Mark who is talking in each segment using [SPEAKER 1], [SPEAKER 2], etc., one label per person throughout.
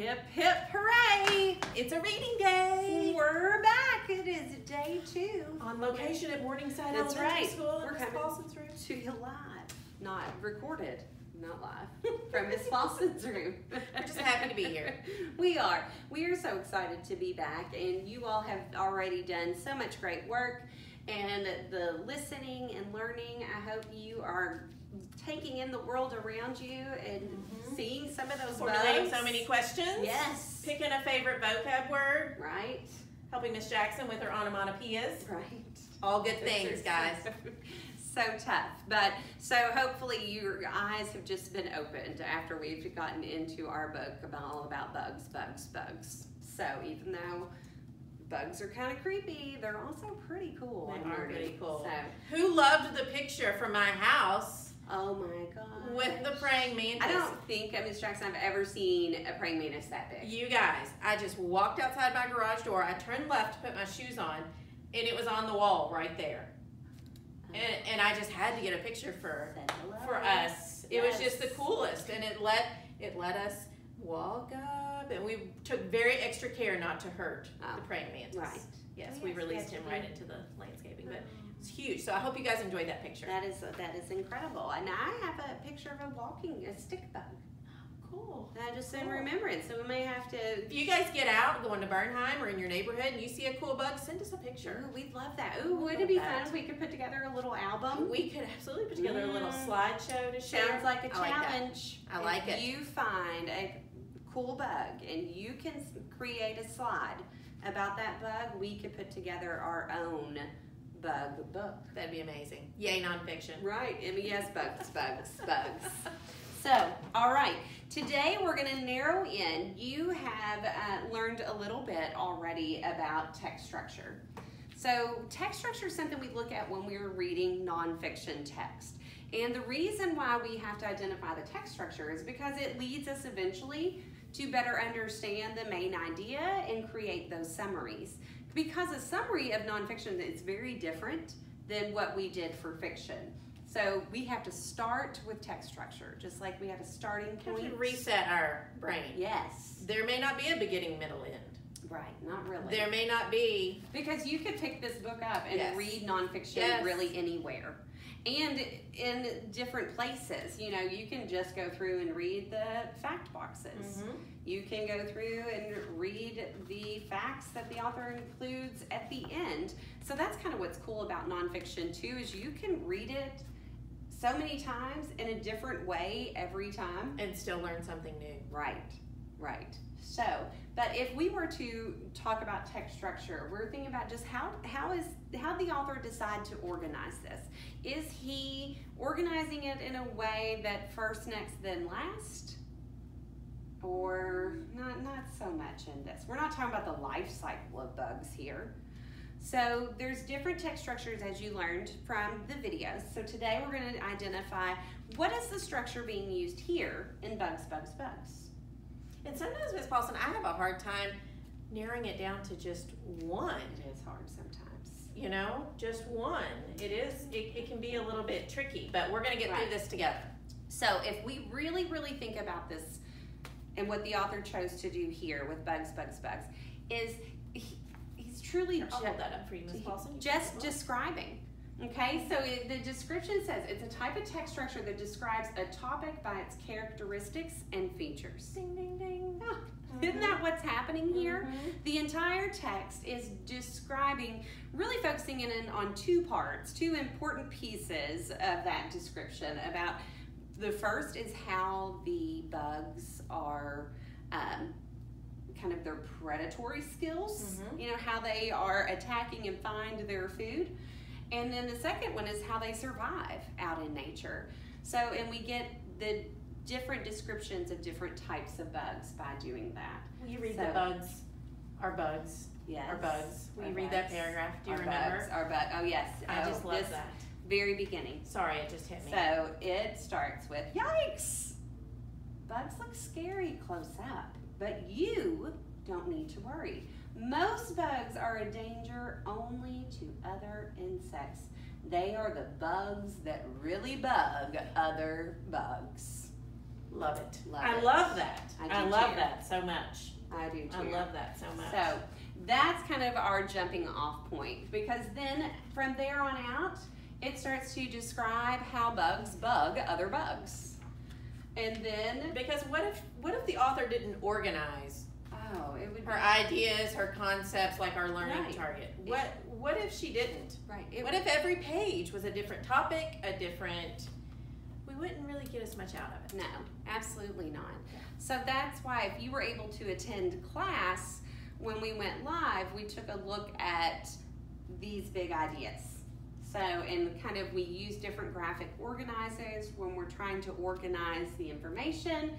[SPEAKER 1] Hip, hip, hooray! It's a reading day.
[SPEAKER 2] We're back. It is day two.
[SPEAKER 1] On location at Morningside
[SPEAKER 2] That's
[SPEAKER 1] Elementary
[SPEAKER 2] right.
[SPEAKER 1] School.
[SPEAKER 2] We're
[SPEAKER 1] Miss
[SPEAKER 2] coming
[SPEAKER 1] Paulson's room.
[SPEAKER 2] To you live, not recorded, not live, from Miss Paulson's room.
[SPEAKER 1] We're just happy to be here.
[SPEAKER 2] we are. We are so excited to be back, and you all have already done so much great work. And the listening and learning, I hope you are taking in the world around you and
[SPEAKER 1] Mhm.
[SPEAKER 2] seeing some of those
[SPEAKER 1] Formulating so many questions.
[SPEAKER 2] Yes.
[SPEAKER 1] Picking a favorite vocab word.
[SPEAKER 2] Right.
[SPEAKER 1] Helping Miss Jackson with her onomatopoeias.
[SPEAKER 2] Right.
[SPEAKER 1] All good things, guys.
[SPEAKER 2] so tough. But so hopefully your eyes have just been opened after we've gotten into our book about all about bugs, bugs, bugs. So even though bugs are kind of creepy, they're also pretty cool.
[SPEAKER 1] They are pretty cool.
[SPEAKER 2] So,
[SPEAKER 1] Who loved the picture from my house
[SPEAKER 2] oh my god.
[SPEAKER 1] with the praying mantis?
[SPEAKER 2] I don't think, uh, Miss Jackson, I've ever seen a praying mantis that big.
[SPEAKER 1] You guys, I just walked outside my garage door. I turned left to put my shoes on, and it was on the wall right there. And, and I just had to get a picture for for us. It was just the coolest, and it let it let us walk up, and we took very extra care not to hurt
[SPEAKER 2] Oh,
[SPEAKER 1] the praying mantis.
[SPEAKER 2] Right.
[SPEAKER 1] Yes,
[SPEAKER 2] Oh,
[SPEAKER 1] we released
[SPEAKER 2] yes,
[SPEAKER 1] him right into the landscaping, but it's huge. So I hope you guys enjoyed that picture.
[SPEAKER 2] That is that is incredible. And I have a picture of a walking a stick bug.
[SPEAKER 1] cool.
[SPEAKER 2] I just in
[SPEAKER 1] Cool.
[SPEAKER 2] remembrance. So we may have to
[SPEAKER 1] If you guys get out, going to Bernheim or in your neighborhood, and you see a cool bug, send us a picture.
[SPEAKER 2] Ooh, we'd love that. Ooh,
[SPEAKER 1] We'd
[SPEAKER 2] would it be
[SPEAKER 1] that.
[SPEAKER 2] fun if we could put together a little album?
[SPEAKER 1] We could absolutely put together a little
[SPEAKER 2] Mm.
[SPEAKER 1] slideshow to share.
[SPEAKER 2] Sounds like a
[SPEAKER 1] I like
[SPEAKER 2] challenge.
[SPEAKER 1] I like
[SPEAKER 2] if
[SPEAKER 1] it.
[SPEAKER 2] you find a cool bug and you can create a slide about that bug, we could put together our own bug book.
[SPEAKER 1] That'd be amazing. Yay, nonfiction.
[SPEAKER 2] Right. Yes, bugs, bugs, bugs. So, all right. Today we're going to narrow in. You have uh, learned a little bit already about text structure. So, text structure is something we look at when we're reading nonfiction text. And the reason why we have to identify the text structure is because it leads us eventually to better understand the main idea and create those summaries. Because a summary of nonfiction is very different than what we did for fiction. So we have to start with text structure, just like we have a starting point.
[SPEAKER 1] to reset our brain.
[SPEAKER 2] Yes.
[SPEAKER 1] There may not be a beginning, middle, end.
[SPEAKER 2] Right, not really.
[SPEAKER 1] There may not be.
[SPEAKER 2] Because you could pick this book up and
[SPEAKER 1] Yes.
[SPEAKER 2] read nonfiction
[SPEAKER 1] Yes.
[SPEAKER 2] really anywhere. And in different places. You know, you can just go through and read the fact boxes. Mm-hmm. You can go through and read the facts that the author includes at the end. So that's kind of what's cool about nonfiction too, is you can read it so many times in a different way every time.
[SPEAKER 1] And still learn something new.
[SPEAKER 2] Right, right. So, but if we were to talk about text structure, we're thinking about just how how is how the author decide to organize this. Is he organizing it in a way that first, next, then last? Or not not so much in this. We're not talking about the life cycle of bugs here. So there's different text structures as you learned from the videos. So today we're going to identify what is the structure being used here in Bugs, Bugs, Bugs.
[SPEAKER 1] And sometimes, Miss Paulson, I have a hard time narrowing it down to just one.
[SPEAKER 2] It is hard sometimes.
[SPEAKER 1] You know, just one. It is. It, it can be a little bit tricky, but we're gonna get
[SPEAKER 2] Right.
[SPEAKER 1] through this together.
[SPEAKER 2] So if we really, really think about this and what the author chose to do here with Bugs, Bugs, Bugs, is he, he's truly
[SPEAKER 1] I'll hold that up for you, Miss Paulson. You
[SPEAKER 2] just describing. Okay, so it, the description says it's a type of text structure that describes a topic by its characteristics and features.
[SPEAKER 1] Ding ding ding.
[SPEAKER 2] Oh, Isn't that what's happening here?
[SPEAKER 1] Mhm.
[SPEAKER 2] The entire text is describing, really focusing in on two parts, two important pieces of that description. About the first is how the bugs are. Um, kind of their predatory skills,
[SPEAKER 1] Mhm.
[SPEAKER 2] you know, how they are attacking and find their food. And then the second one is how they survive out in nature. So, and we get the different descriptions of different types of bugs by doing that.
[SPEAKER 1] Will you read
[SPEAKER 2] So-
[SPEAKER 1] the bugs? Our bugs.
[SPEAKER 2] Yes.
[SPEAKER 1] Our bugs. Will you read that paragraph? Do you
[SPEAKER 2] our
[SPEAKER 1] remember?
[SPEAKER 2] Bugs, our bug. Oh yes.
[SPEAKER 1] I
[SPEAKER 2] Oh,
[SPEAKER 1] just love that.
[SPEAKER 2] Very beginning.
[SPEAKER 1] Sorry, it just hit me.
[SPEAKER 2] So it starts with Yikes! Bugs look scary close up, but you don't need to worry. Most bugs are a danger only to other insects. They are the bugs that really bug other bugs.
[SPEAKER 1] Love it.
[SPEAKER 2] Love
[SPEAKER 1] I
[SPEAKER 2] it.
[SPEAKER 1] love that.
[SPEAKER 2] I
[SPEAKER 1] I, love
[SPEAKER 2] too.
[SPEAKER 1] that so much.
[SPEAKER 2] I do too.
[SPEAKER 1] I love that so much.
[SPEAKER 2] So that's kind of our jumping off point because then from there on out, it starts to describe how bugs bug other bugs. And then,
[SPEAKER 1] because what if what if the author didn't organize
[SPEAKER 2] it would
[SPEAKER 1] her
[SPEAKER 2] be,
[SPEAKER 1] ideas, her concepts like our learning
[SPEAKER 2] Right.
[SPEAKER 1] target? What what if she didn't?
[SPEAKER 2] right. It
[SPEAKER 1] What if every page was a different topic, a different we wouldn't really get as much out of it.
[SPEAKER 2] No, absolutely not. So that's why if you were able to attend class when we went live, we took a look at these big ideas. So, and kind of we use different graphic organizers when we're trying to organize the information,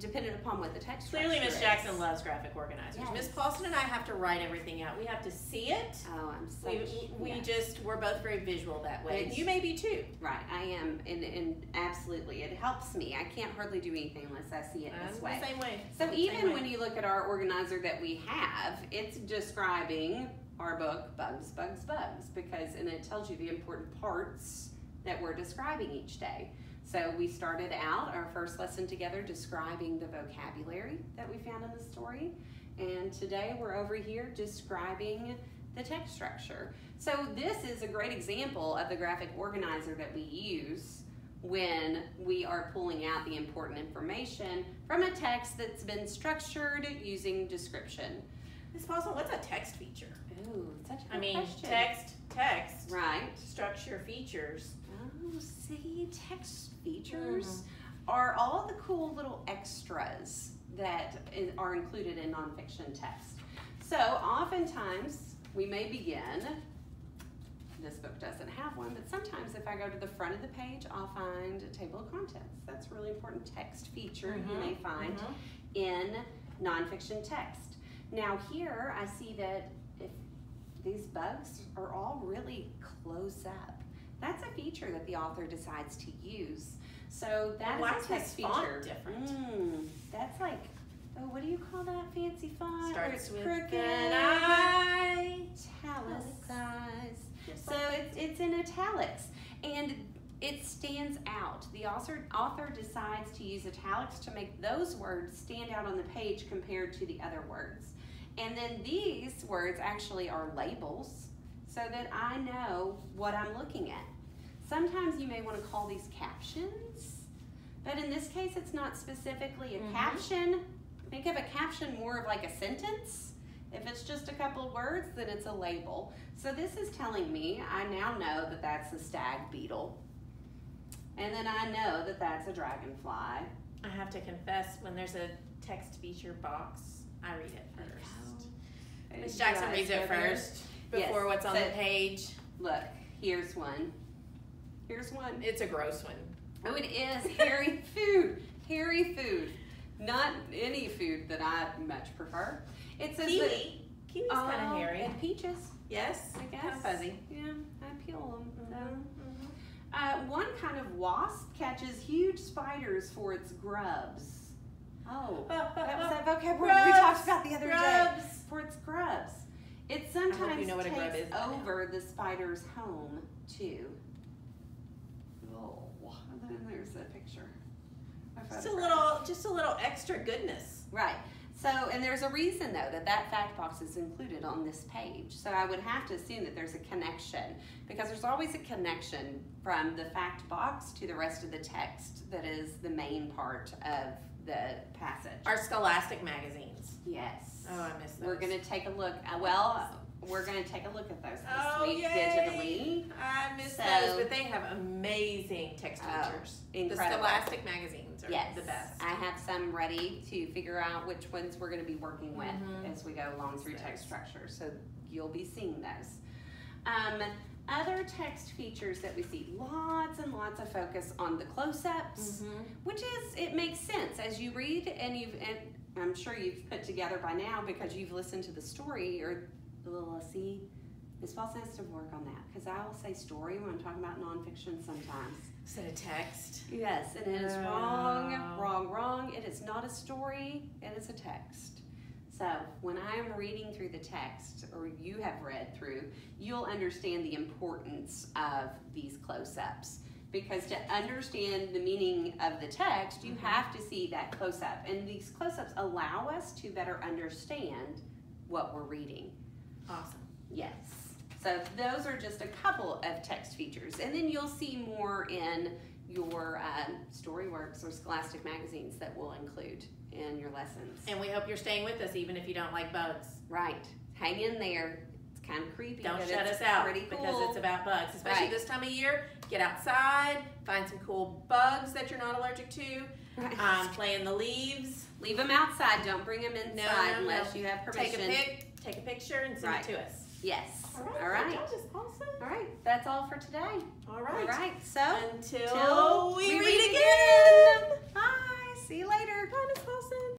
[SPEAKER 2] depending upon what the text
[SPEAKER 1] Clearly Miss
[SPEAKER 2] is.
[SPEAKER 1] Jackson loves graphic organizers.
[SPEAKER 2] Yes.
[SPEAKER 1] Miss Paulson and I have to write everything out. We have to see it.
[SPEAKER 2] Oh, I'm so
[SPEAKER 1] We, we
[SPEAKER 2] yes.
[SPEAKER 1] just we're both very visual that way.
[SPEAKER 2] It's-
[SPEAKER 1] you may be too.
[SPEAKER 2] right. I am, and, and absolutely, it helps me. I can't hardly do anything unless I see it
[SPEAKER 1] I'm
[SPEAKER 2] this
[SPEAKER 1] the
[SPEAKER 2] way.
[SPEAKER 1] same way.
[SPEAKER 2] So
[SPEAKER 1] I'm
[SPEAKER 2] even
[SPEAKER 1] same
[SPEAKER 2] when you look at our organizer that we have, it's describing our book, Bugs, Bugs, Bugs, because, and it tells you the important parts that we're describing each day. So we started out our first lesson together describing the vocabulary that we found in the story. And today we're over here describing the text structure. So this is a great example of the graphic organizer that we use when we are pulling out the important information from a text that's been structured using description.
[SPEAKER 1] Miss Paulson, what's a text feature?
[SPEAKER 2] Ooh, such a good
[SPEAKER 1] I mean
[SPEAKER 2] question.
[SPEAKER 1] text, text,
[SPEAKER 2] Right.
[SPEAKER 1] structure, features.
[SPEAKER 2] Oh, see, text features
[SPEAKER 1] Mm-hmm.
[SPEAKER 2] are all the cool little extras that are included in nonfiction text. So oftentimes we may begin. This book doesn't have one, but sometimes if I go to the front of the page, I'll find a table of contents. That's a really important text feature you may
[SPEAKER 1] Mhm,
[SPEAKER 2] find
[SPEAKER 1] mhm.
[SPEAKER 2] in nonfiction text. Now here I see that if these bugs are all really close up, that's a feature that the author decides to use. So that's
[SPEAKER 1] why
[SPEAKER 2] a
[SPEAKER 1] is font
[SPEAKER 2] feature.
[SPEAKER 1] different?
[SPEAKER 2] Mm, that's like, oh, what do you call that fancy font?
[SPEAKER 1] Starts
[SPEAKER 2] it's
[SPEAKER 1] with
[SPEAKER 2] crooked,
[SPEAKER 1] an I.
[SPEAKER 2] italicized. So
[SPEAKER 1] like-
[SPEAKER 2] it's, it's in italics and it stands out. The author, author decides to use italics to make those words stand out on the page compared to the other words. And then these words actually are labels so that I know what I'm looking at. Sometimes you may want to call these captions, but in this case, it's not specifically a
[SPEAKER 1] Mhm.
[SPEAKER 2] caption. Think of a caption more of like a sentence. If it's just a couple of words, then it's a label. So this is telling me I now know that that's a stag beetle. And then I know that that's a dragonfly.
[SPEAKER 1] I have to confess, when there's a text feature box, I read it first. Miss Jackson reads
[SPEAKER 2] so
[SPEAKER 1] it
[SPEAKER 2] there-
[SPEAKER 1] first before
[SPEAKER 2] Yes,
[SPEAKER 1] what's on
[SPEAKER 2] so-
[SPEAKER 1] the page.
[SPEAKER 2] Look, here's one. Here's one.
[SPEAKER 1] It's a gross one.
[SPEAKER 2] Oh, it is hairy food. Hairy food. Not any food that I much prefer. It says that
[SPEAKER 1] Kiwi. Kiwi's kind of
[SPEAKER 2] Oh,
[SPEAKER 1] hairy.
[SPEAKER 2] And peaches,
[SPEAKER 1] Yes,
[SPEAKER 2] I guess.
[SPEAKER 1] kind of fuzzy.
[SPEAKER 2] Yeah, I peel them.
[SPEAKER 1] Mhm, mhm.
[SPEAKER 2] Uh, one kind of wasp catches huge spiders for its grubs. Oh, that was that vocab word we talked about the other day.
[SPEAKER 1] Grubs.
[SPEAKER 2] For its grubs. It sometimes
[SPEAKER 1] you know what a grub
[SPEAKER 2] takes
[SPEAKER 1] is
[SPEAKER 2] over the spider's home too. Oh, and then there's a picture. A
[SPEAKER 1] Just a little, just a little extra goodness.
[SPEAKER 2] Right. So, and there's a reason though that that fact box is included on this page. So I would have to assume that there's a connection because there's always a connection from the fact box to the rest of the text that is the main part of the passage.
[SPEAKER 1] Our Scholastic magazines.
[SPEAKER 2] yes.
[SPEAKER 1] Oh, I miss those.
[SPEAKER 2] We're going to take a look. uh, Well, we're going to take a look at those this
[SPEAKER 1] Oh,
[SPEAKER 2] week
[SPEAKER 1] yay.
[SPEAKER 2] digitally.
[SPEAKER 1] I miss
[SPEAKER 2] So-
[SPEAKER 1] those, but they have amazing text
[SPEAKER 2] Oh,
[SPEAKER 1] features.
[SPEAKER 2] incredible.
[SPEAKER 1] The Scholastic magazines are
[SPEAKER 2] Yes,
[SPEAKER 1] the best.
[SPEAKER 2] I have some ready to figure out which ones we're going to be working with
[SPEAKER 1] Mhm.
[SPEAKER 2] as we go along through text structure. So you'll be seeing those. Um, other text features that we see, lots and lots of focus on the close-ups,
[SPEAKER 1] Mhm.
[SPEAKER 2] which is it makes sense as you read and you've and I'm sure you've put together by now because you've listened to the story or the little see. Miss Paulson has to work on that because I will say story when I'm talking about nonfiction sometimes.
[SPEAKER 1] Instead of text.
[SPEAKER 2] Yes, and it is wrong, wrong, wrong. It is not a story, it is a text. So when I am reading through the text, or you have read through, you'll understand the importance of these close ups. because to understand the meaning of the text, you
[SPEAKER 1] Mhm.
[SPEAKER 2] have to see that close up. And these close ups allow us to better understand what we're reading.
[SPEAKER 1] Awesome.
[SPEAKER 2] Yes. So those are just a couple of text features. And then you'll see more in your um, Storyworks or Scholastic magazines that we'll include in your lessons.
[SPEAKER 1] And we hope you're staying with us even if you don't like bugs.
[SPEAKER 2] Right. Hang in there. It's kind of creepy.
[SPEAKER 1] Don't shut us out
[SPEAKER 2] pretty
[SPEAKER 1] because it's about bugs, especially
[SPEAKER 2] Right.
[SPEAKER 1] this time of year. Get outside, find some cool bugs that you're not allergic to.
[SPEAKER 2] Right.
[SPEAKER 1] Um, play in the leaves.
[SPEAKER 2] Leave them outside. Don't bring them inside
[SPEAKER 1] No, no,
[SPEAKER 2] unless
[SPEAKER 1] no.
[SPEAKER 2] you have permission.
[SPEAKER 1] Take
[SPEAKER 2] permission.
[SPEAKER 1] a pic, take a picture, and send
[SPEAKER 2] Right.
[SPEAKER 1] it to us.
[SPEAKER 2] Yes.
[SPEAKER 1] All right.
[SPEAKER 2] All right.
[SPEAKER 1] That is awesome.
[SPEAKER 2] All right. That's all for today.
[SPEAKER 1] All
[SPEAKER 2] All
[SPEAKER 1] right.
[SPEAKER 2] right. So
[SPEAKER 1] Until
[SPEAKER 2] till
[SPEAKER 1] we,
[SPEAKER 2] we
[SPEAKER 1] read
[SPEAKER 2] read
[SPEAKER 1] again.
[SPEAKER 2] Bye. See you later.
[SPEAKER 1] Bye,